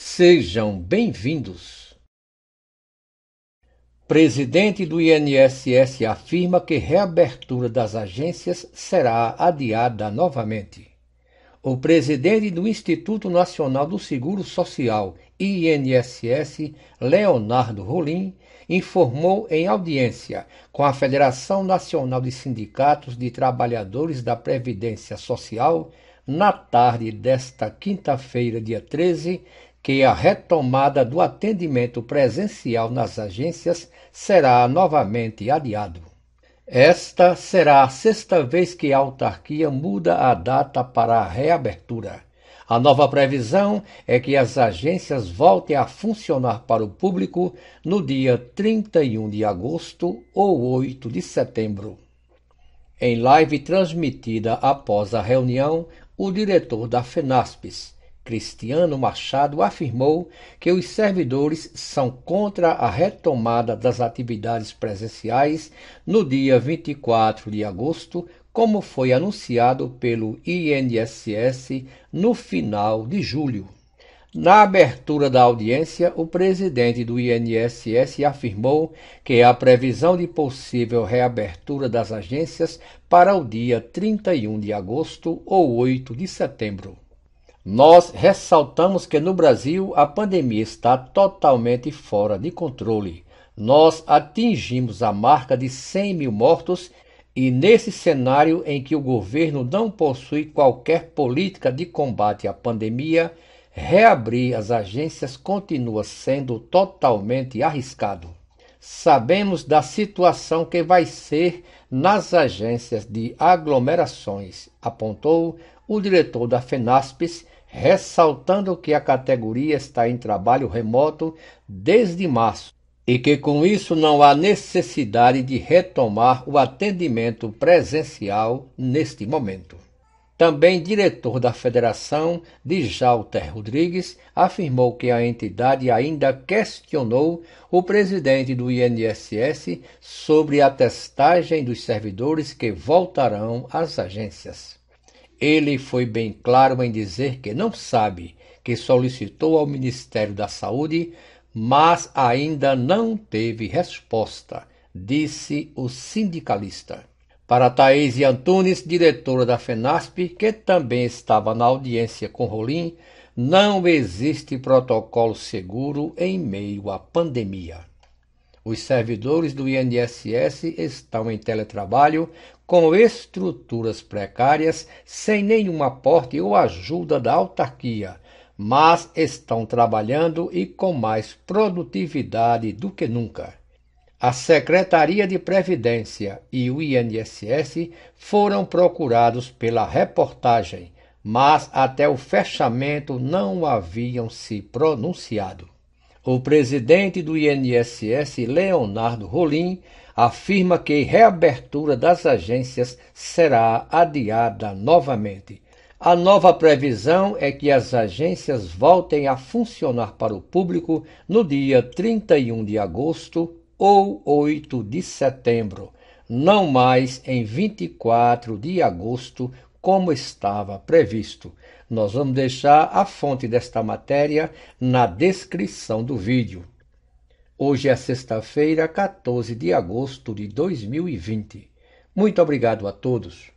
Sejam bem-vindos. Presidente do INSS afirma que reabertura das agências será adiada novamente. O presidente do Instituto Nacional do Seguro Social, INSS, Leonardo Rolim, informou em audiência com a Federação Nacional de Sindicatos de Trabalhadores da Previdência Social, na tarde desta quinta-feira, dia 13, que a retomada do atendimento presencial nas agências será novamente adiado. Esta será a sexta vez que a autarquia muda a data para a reabertura. A nova previsão é que as agências voltem a funcionar para o público no dia 31 de agosto ou 8 de setembro. Em live transmitida após a reunião, o diretor da FENASPES, Cristiano Machado afirmou que os servidores são contra a retomada das atividades presenciais no dia 24 de agosto, como foi anunciado pelo INSS no final de julho. Na abertura da audiência, o presidente do INSS afirmou que a previsão de possível reabertura das agências para o dia 31 de agosto ou 8 de setembro. Nós ressaltamos que no Brasil a pandemia está totalmente fora de controle. Nós atingimos a marca de 100 mil mortos e, nesse cenário em que o governo não possui qualquer política de combate à pandemia, reabrir as agências continua sendo totalmente arriscado. Sabemos da situação que vai ser nas agências de aglomerações, apontou o diretor da FENASPES, ressaltando que a categoria está em trabalho remoto desde março e que com isso não há necessidade de retomar o atendimento presencial neste momento. Também diretor da federação, Djalter Rodrigues, afirmou que a entidade ainda questionou o presidente do INSS sobre a testagem dos servidores que voltarão às agências. Ele foi bem claro em dizer que não sabe, que solicitou ao Ministério da Saúde, mas ainda não teve resposta, disse o sindicalista. Para Thaís Antunes, diretora da FENASP, que também estava na audiência com Rolim, não existe protocolo seguro em meio à pandemia. Os servidores do INSS estão em teletrabalho com estruturas precárias, sem nenhum aporte ou ajuda da autarquia, mas estão trabalhando e com mais produtividade do que nunca. A Secretaria de Previdência e o INSS foram procurados pela reportagem, mas até o fechamento não haviam se pronunciado. O presidente do INSS, Leonardo Rolim, afirma que reabertura das agências será adiada novamente. A nova previsão é que as agências voltem a funcionar para o público no dia 31 de agosto ou 8 de setembro, não mais em 24 de agosto, como estava previsto. Nós vamos deixar a fonte desta matéria na descrição do vídeo. Hoje é sexta-feira, 14 de agosto de 2020. Muito obrigado a todos.